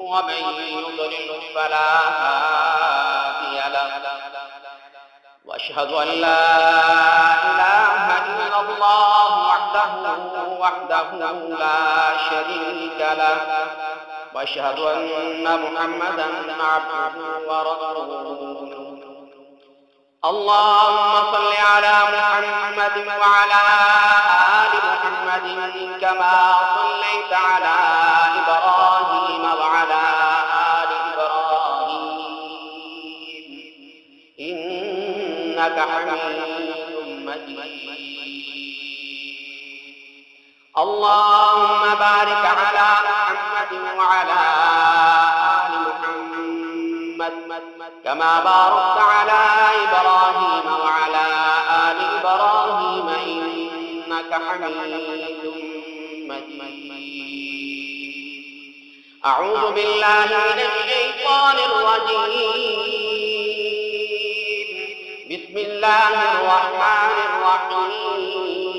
ومن يضلل فلا هادي له. وأشهد أن لا إله إلا الله وحده وحده لا شريك له. وأشهد أن محمدا عبده ورسوله. اللهم صل على محمد وعلى آل محمد كما صليت على إبراهيم. إنك حميد مجيد. اللهم بارك على محمد وعلى آل محمد كما باركت على إبراهيم وعلى آل إبراهيم إنك حميد مجيد. أعوذ بالله من الشيطان الرجيم. بسم الله الرحمن الرحيم.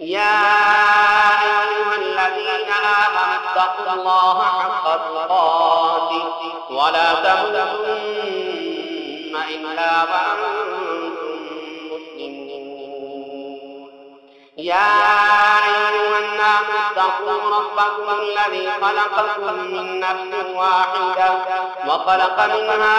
يا أيها الذين آمنوا اتقوا الله حق تقاته ولا تموتن إلا وأنتم مسلمون. يا أيها الناس اتقوا ربكم الذي خلقكم من نفس واحدة وخلق منها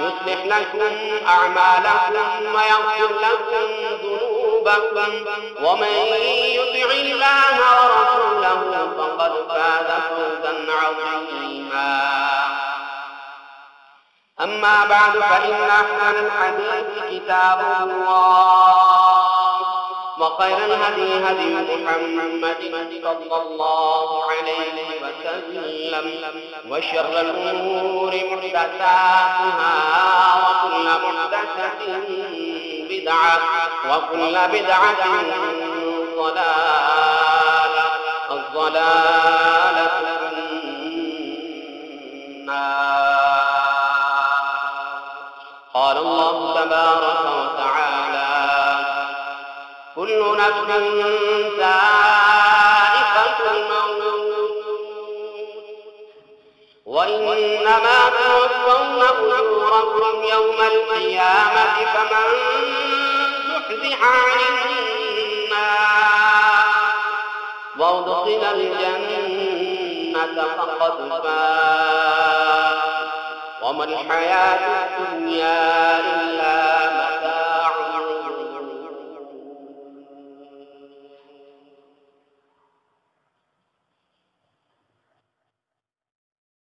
يصلح لكم أعمالكم ويغفر لكم ذنوبكم. ومن يطع الله ورسوله فقد فاز فوزا عظيما. أما بعد فإن أحسن الحديث كتاب الله. وخير الهدي هدي محمد صلى الله عليه وسلم. وشر الأمور محدثاتها وكل محدثة بدعة وكل بدعة ضلالة الضلالة قال الله تبارك نفس ذائقة الموت. وإنما توفون أجوركم يوم القيامة فمن زحزح عن النار. وأدخل الجنة فقد فاز. وما الحياة الدنيا إلا متاع